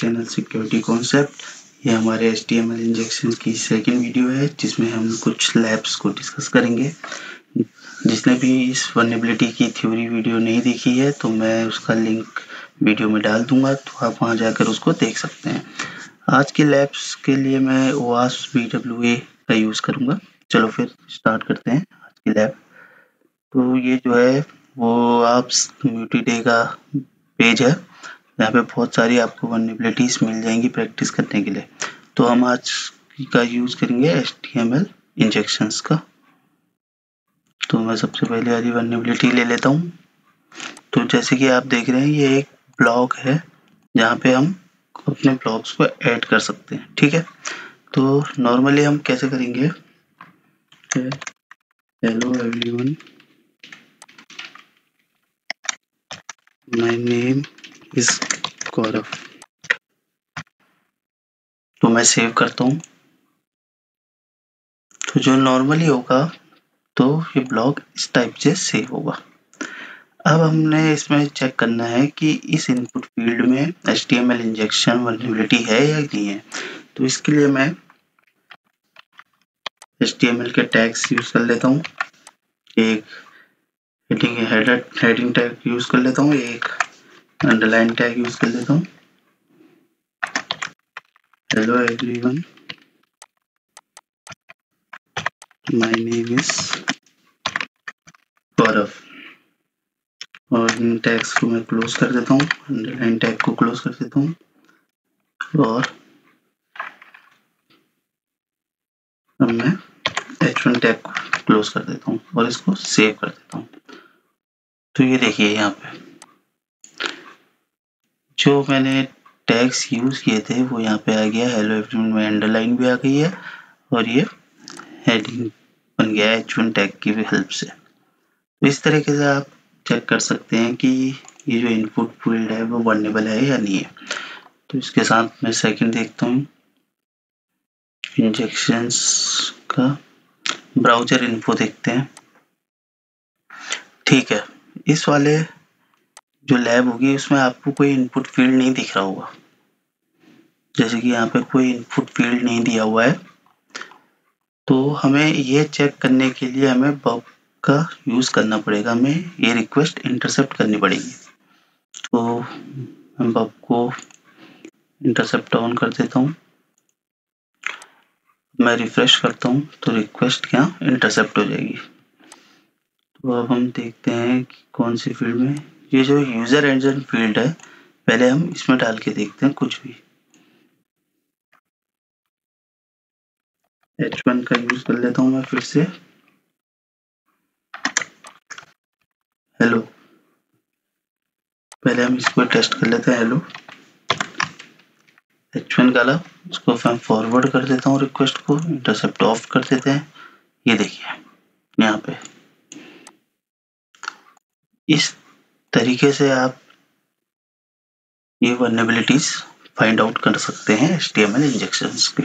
Channel security concept ये हमारे H injection की सेकंड वीडियो है, जिसमें हम कुछ लैब्स को डिस्कस करेंगे। जिसने भी इस वनबिलिटी की थ्योरी वीडियो नहीं देखी है तो मैं उसका लिंक वीडियो में डाल दूँगा तो आप वहाँ जाकर उसको देख सकते हैं। आज के लैब्स के लिए मैं ओआस बी डब्ल्यू ए का यूज़ करूँगा। चलो फिर स्टार्ट करते हैं आज की लैब तो ये जो है, वो आप म्यूटी का पेज है। यहाँ पे बहुत सारी आपको वनबिलिटीज मिल जाएँगी प्रैक्टिस करने के लिए। तो हम आज का यूज़ करेंगे H T M L injections का। तो मैं सबसे पहले वाली वनबिलिटी ले लेता हूँ। तो जैसे कि आप देख रहे हैं, ये एक ब्लॉग है जहाँ पे हम अपने ब्लॉग्स को ऐड कर सकते हैं, ठीक है? तो नॉर्मली हम कैसे करेंगे? Hello everyone my name is Gaurav. तो मैं सेव करता हूँ। तो जो नॉर्मली होगा तो ये ब्लॉग इस टाइप से सेव होगा। अब हमने इसमें चेक करना है कि इस इनपुट फ़ील्ड में H T M L injection vulnerability है या नहीं है। तो इसके लिए मैं एच टी एम एल के टैग्स यूज़ कर लेता हूँ। एक हेडिंग टैग यूज़ कर लेता हूँ। एक अंडरलाइन टैग यूज़ कर लेता हूँ। Hello everyone my name is Gaurav और इन टैग्स को मैं क्लोज कर देता हूँ अंडरलाइन टैग को क्लोज कर देता हूँ। और अब मैं एच वन टैग को क्लोज कर देता हूँ और इसको सेव कर देता हूँ। तो ये देखिए यहाँ पे। जो मैंने टैग्स यूज़ किए थे, वो यहाँ पे आ गया हेलो एवरीवन में अंडरलाइन भी आ गई है और ये हेडिंग बन गया है एच टैग की हेल्प से। तो इस तरीके से आप चेक कर सकते हैं कि ये जो इनपुट फ़ील्ड है, वो वर्नेबल है या नहीं है। तो इसके साथ मैं सेकंड देखता हूँ। इंजेक्शंस का ब्राउज़र इन्फो देखते हैं। ठीक है, इस वाले जो लैब होगी, उसमें आपको कोई इनपुट फ़ील्ड नहीं दिख रहा होगा। जैसे कि यहाँ पे कोई इनपुट फ़ील्ड नहीं दिया हुआ है। तो हमें ये चेक करने के लिए हमें बब का यूज़ करना पड़ेगा। हमें ये रिक्वेस्ट इंटरसेप्ट करनी पड़ेगी। तो मैं बब को इंटरसेप्ट ऑन कर देता हूँ। मैं रिफ्रेश करता हूँ तो रिक्वेस्ट क्या? इंटरसेप्ट हो जाएगी। तो अब हम देखते हैं कि कौन सी फ़ील्ड में ये जो यूज़र एंजन फ़ील्ड है, पहले हम इसमें डाल के देखते हैं कुछ भी। H1 का यूज़ कर लेता हूँ मैं फिर से। हेलो पहले हम इसको टेस्ट कर लेते हैं हेलो एच H1 डाला उसको मैं फॉरवर्ड कर देता हूँ रिक्वेस्ट को इंटरसेप्ट ऑफ़ कर देते हैं। ये देखिए, यहाँ पे। इस तरीके से आप ये वर्नेबिलिटीज फाइंड आउट कर सकते हैं H T M L injection के।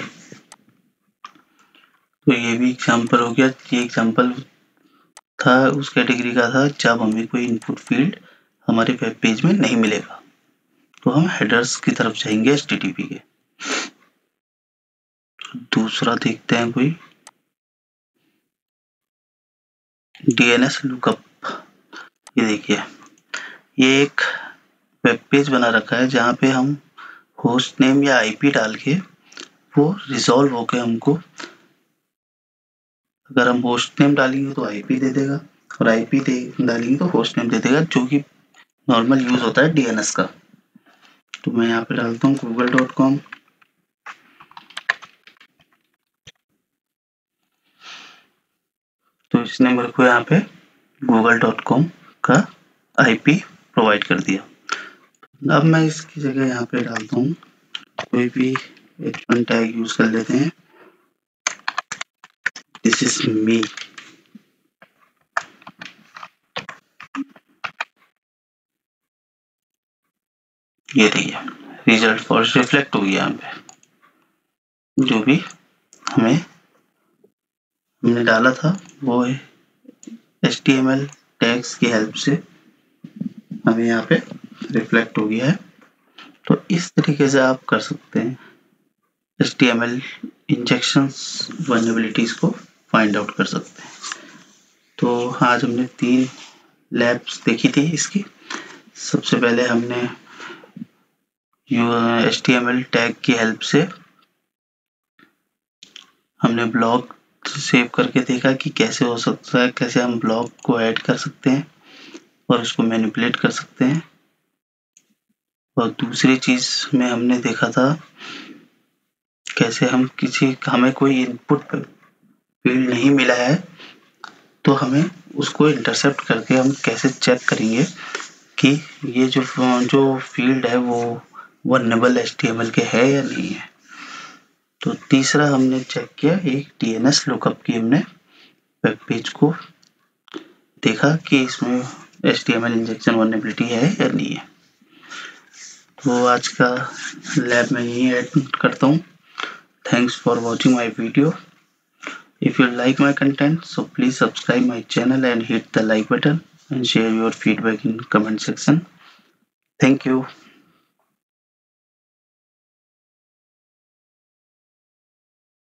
तो ये भी एग्ज़ाम्पल हो गया। ये एग्ज़ाम्पल था, उस कैटेगरी का था जब हमें कोई इनपुट फ़ील्ड हमारे वेब पेज में नहीं मिलेगा। तो हम हेडर्स की तरफ़ जाएँगे एच के। दूसरा देखते हैं कोई। डीएनएस लुकअप ये देखिए। ये एक वेब पेज बना रखा है जहाँ पे हम होस्ट नेम या आईपी डाल के वो रिजॉल्व होके हमको अगर हम होस्ट नेम डालेंगे तो आईपी दे देगा और आईपी दे, डालेंगे तो होस्ट नेम दे देगा, जो कि नॉर्मल यूज़ होता है डीएनएस का। तो मैं यहाँ पे डालता हूँ गूगल डॉट कॉम तो इसने मेरे को यहाँ पे गूगल डॉट कॉम का आईपी प्रोवाइड कर दिया। अब मैं इसकी जगह यहाँ पे डालता हूँ। कोई भी वन टैग यूज़ कर लेते हैं। दिस इज़ मी ये देखिए रिज़ल्ट फॉर रिफ्लेक्ट हो गया यहाँ पे। जो भी हमें हमने डाला था, वो है H T M L tags की हेल्प से। हमें यहाँ पे रिफ्लेक्ट हो गया है। तो इस तरीके से आप कर सकते हैं। H T M L injection vulnerabilities को फाइंड आउट कर सकते हैं। तो आज हमने तीन लैब्स देखी थी इसकी। सबसे पहले हमने H T M L tag की हेल्प से हमने ब्लॉग सेव करके देखा कि कैसे हो सकता है, कैसे हम ब्लॉग को ऐड कर सकते हैं। और उसको मैनिपुलेट कर सकते हैं। और दूसरी चीज़ में हमने देखा था, कैसे हम किसी, हमें कोई इनपुट फ़ील्ड नहीं मिला है तो हमें उसको इंटरसेप्ट करके हम कैसे चेक करेंगे कि ये जो जो फ़ील्ड है वो वर्नेबल एच के है या नहीं है। तो तीसरा हमने चेक किया, एक डीएनएस लुकअप की हमने वेब पेज को देखा कि इसमें S T M L injection vulnerability है, या नहीं है। तो आज का लैब में यही ऐड करता हूँ। Thanks for watching my video if you like my content so please subscribe my channel and hit the like button and share your feedback in comment section thank you